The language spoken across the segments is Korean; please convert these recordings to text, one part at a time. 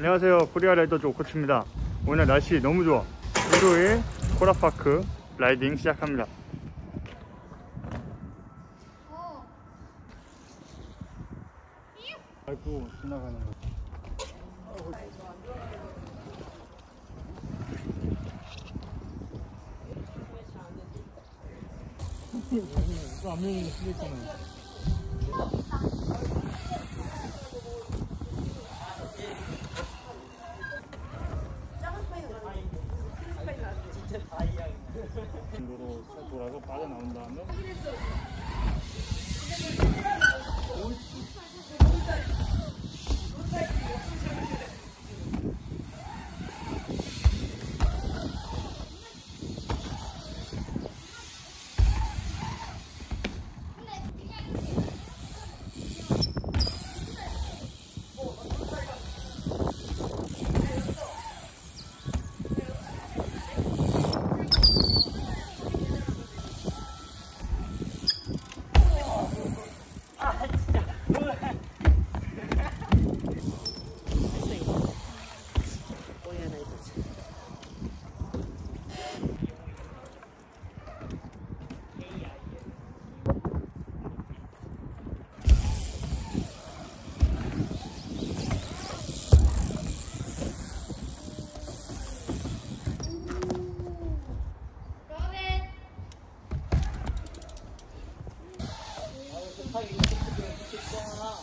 안녕하세요. 코리아 라이더즈 오코치입니다. 오늘 날씨 너무 좋아. 일요일 코라파크 라이딩 시작합니다. 밟고 지나가는 거. 안면이 쓰겠잖아 도로 돌아서 빠져나온 다음에 他已经不给不给光了，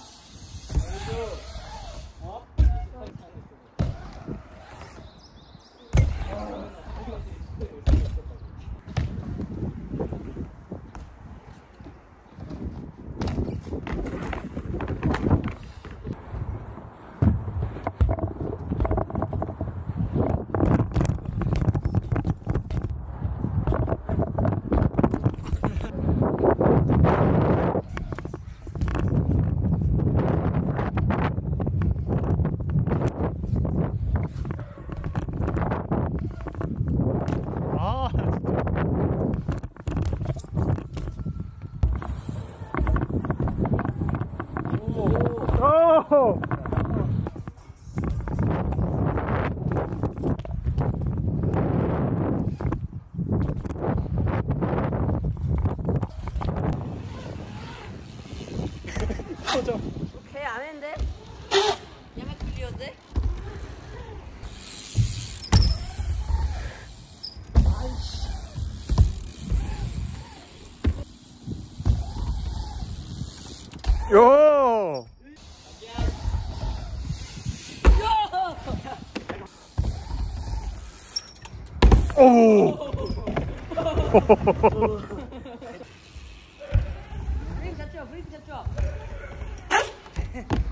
我就。 개 안 했는데? 야매 클리어인데? 요! 오! yeah